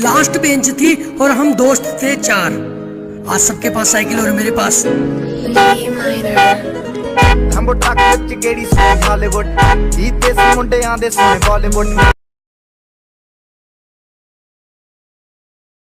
Last bench थी और हम दोस्त थे चार। आज सबके पास साइकिल और मेरे पास। ਹੰਬੋ ਟੱਕ ਵਿੱਚ ਗੇੜੀ ਸੋਈ ਹਾਲੀਵੁੱਡ ਜੀਤੇ ਸੀ मुंडे ਦੇ ਸੋਹਣੇ बॉलीवुड